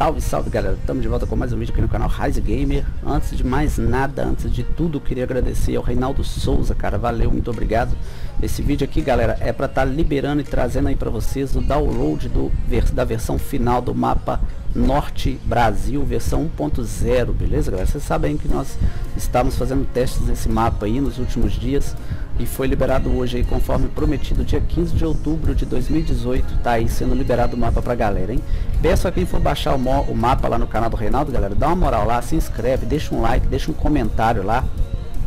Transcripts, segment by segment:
Salve, salve galera, estamos de volta com mais um vídeo aqui no canal Rise Gamer. Antes de mais nada, antes de tudo, queria agradecer ao Reinaldo Souza, cara, valeu, muito obrigado. Esse vídeo aqui, galera, é para estar tá liberando e trazendo aí para vocês o download do, da versão final do mapa Norte Brasil, versão 1.0, beleza galera? Vocês sabem que nós estamos fazendo testes nesse mapa aí nos últimos dias e foi liberado hoje aí conforme prometido, dia 15 de outubro de 2018, tá aí sendo liberado o mapa pra galera, hein? Peço a quem for baixar o, o mapa lá no canal do Reinaldo, galera, dá uma moral lá, se inscreve, deixa um like, deixa um comentário lá,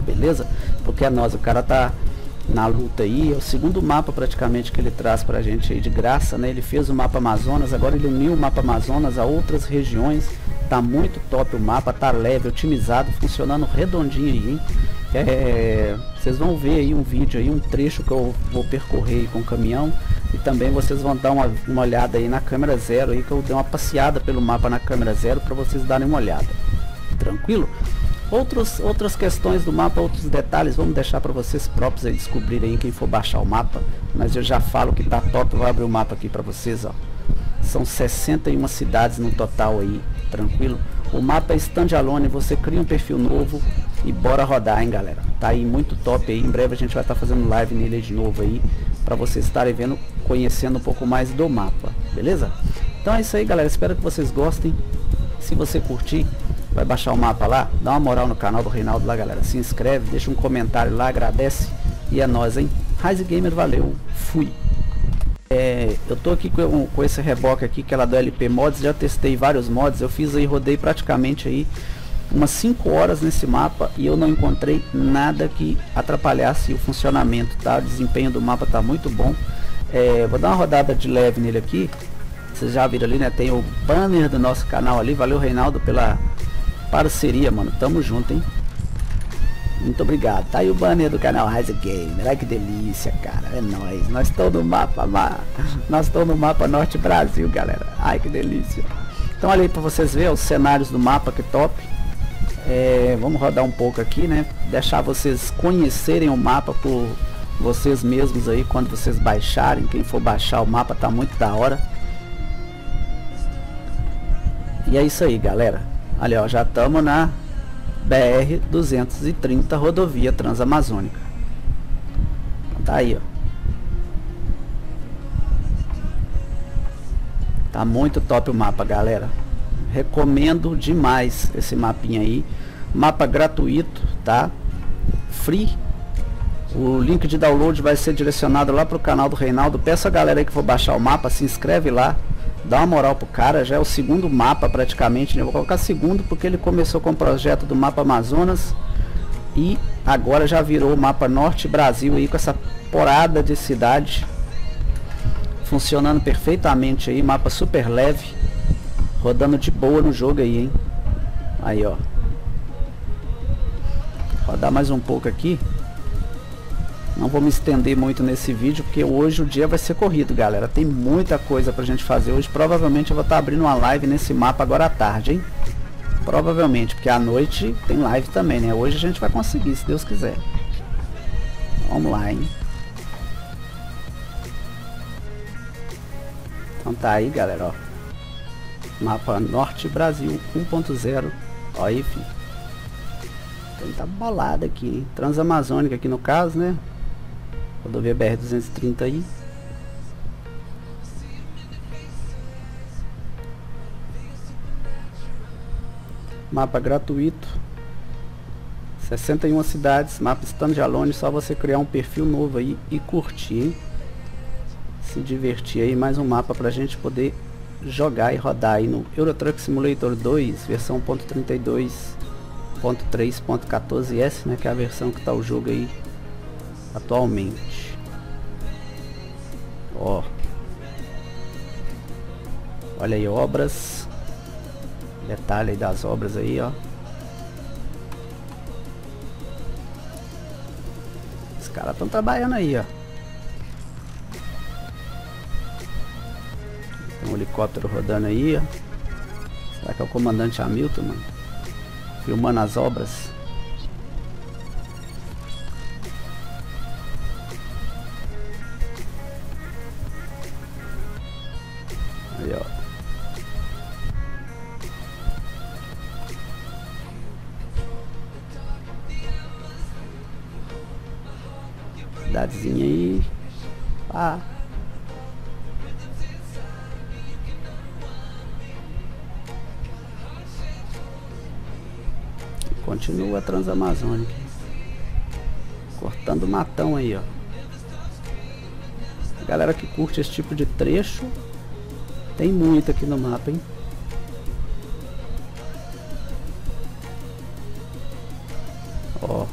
beleza? Porque é nós, o cara tá na luta aí, é o segundo mapa praticamente que ele traz pra gente aí de graça, né? Ele fez o mapa Amazonas, agora ele uniu o mapa Amazonas a outras regiões, tá muito top o mapa, tá leve, otimizado, funcionando redondinho aí, hein? É, vocês vão ver aí um vídeo aí, um trecho que eu vou percorrer com o caminhão e também vocês vão dar uma, uma olhada aí na câmera zero aí que eu dei uma passeada pelo mapa na câmera zero para vocês darem uma olhada. Tranquilo? Outros, outras questões do mapa, outros detalhes, vamos deixar para vocês próprios aí descobrirem quem for baixar o mapa. Mas eu já falo que tá top, vou abrir o mapa aqui para vocês, ó. São 61 cidades no total aí, tranquilo? O mapa é standalone, você cria um perfil novo e bora rodar, hein, galera. Tá aí muito top aí, em breve a gente vai estar tá fazendo live nele de novo aí, para vocês estarem vendo, conhecendo um pouco mais do mapa, beleza? Então é isso aí, galera, espero que vocês gostem. Se você curtir, vai baixar o mapa lá, dá uma moral no canal do Reinaldo lá, galera. Se inscreve, deixa um comentário lá, agradece. E é nóis, hein? Rise Gamer, valeu, fui. É, eu tô aqui com, com esse reboque aqui, que é lá do LP Mods, já testei vários mods, eu fiz aí, rodei praticamente aí umas 5 horas nesse mapa e eu não encontrei nada que atrapalhasse o funcionamento, tá? O desempenho do mapa tá muito bom. É, vou dar uma rodada de leve nele aqui. Vocês já viram ali, né? Tem o banner do nosso canal ali. Valeu, Reinaldo, pela parceria, mano. Tamo junto, hein? Muito obrigado. Tá aí o banner do canal Rise Gamer. Ai que delícia, cara. É nóis. Nós estamos no mapa, ma... nós estamos no mapa Norte Brasil, galera. Ai que delícia. Então olha aí pra vocês verem os cenários do mapa, que top. É, vamos rodar um pouco aqui, né? Deixar vocês conhecerem o mapa por vocês mesmos aí quando vocês baixarem. Quem for baixar o mapa tá muito da hora. E é isso aí, galera. Ali, ó, já estamos na BR 230 rodovia Transamazônica. Tá aí, ó. Tá muito top o mapa, galera. Recomendo demais esse mapinha aí. Mapa gratuito, tá? Free. O link de download vai ser direcionado lá pro canal do Reinaldo. Peço a galera que for baixar o mapa, se inscreve lá. Dá uma moral pro cara, já é o segundo mapa praticamente, né? Eu vou colocar segundo porque ele começou com o projeto do mapa Amazonas e agora já virou o mapa Norte Brasil aí com essa porada de cidade funcionando perfeitamente aí, mapa super leve, rodando de boa no jogo aí, hein? Aí, ó. Rodar mais um pouco aqui. Não vou me estender muito nesse vídeo, porque hoje o dia vai ser corrido, galera. Tem muita coisa pra gente fazer hoje. Provavelmente eu vou estar tá abrindo uma live nesse mapa agora à tarde, hein? Provavelmente, porque à noite tem live também, né? Hoje a gente vai conseguir, se Deus quiser. Vamos lá, hein? Então tá aí, galera, ó. Mapa Norte Brasil 1.0. Ó aí, filho. Tá bolado aqui, hein? Transamazônica aqui no caso, né? Rodovia BR-230 aí. Mapa gratuito. 61 cidades, mapa standalone, só você criar um perfil novo aí e curtir, Se divertir aí, mais um mapa pra gente poder jogar e rodar aí no Euro Truck Simulator 2, versão .32.3.14s, né, que é a versão que tá o jogo aí atualmente. Ó. Olha aí obras. Detalhe aí das obras aí, ó. Os caras estão trabalhando aí, ó. Tem um helicóptero rodando aí, ó. Será que é o comandante Hamilton, mano? Filmando as obras. Cidadezinha aí. Ah. Continua a Transamazônica. Cortando matão aí, ó. Galera que curte esse tipo de trecho, tem muito aqui no mapa, hein? Ó.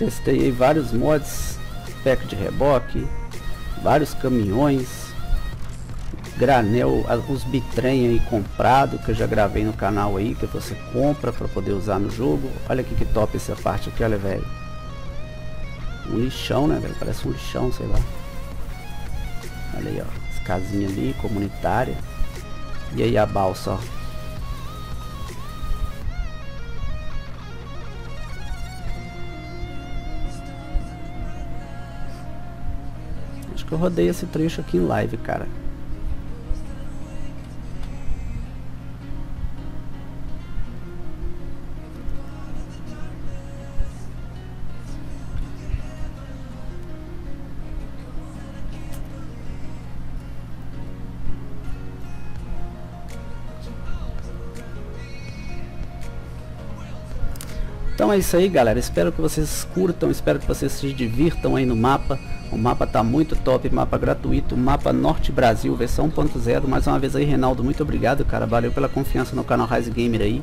Testei vários mods, pack de reboque, vários caminhões, granel, os bitrem aí comprado que eu já gravei no canal aí que você compra para poder usar no jogo. Olha aqui que top essa parte aqui, olha velho. Um lixão, né, velho? Parece um lixão, sei lá. Olha aí, ó, as casinhas ali, comunitária. E aí a balsa, ó. Que eu rodei esse trecho aqui em live, cara. Então é isso aí galera, espero que vocês curtam, espero que vocês se divirtam aí no mapa. O mapa tá muito top, mapa gratuito, mapa Norte Brasil, versão 1.0. Mais uma vez aí Reinaldo, muito obrigado cara, valeu pela confiança no canal Rise Gamer aí.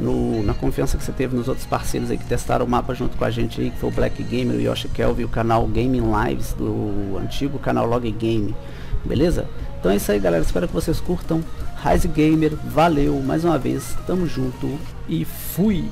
No, na confiança que você teve nos outros parceiros aí que testaram o mapa junto com a gente aí, que foi o Black Gamer, o Yoshi Kelvin, o canal Gaming Lives do antigo canal Log Game, beleza? Então é isso aí galera, espero que vocês curtam. Rise Gamer, valeu mais uma vez, tamo junto e fui!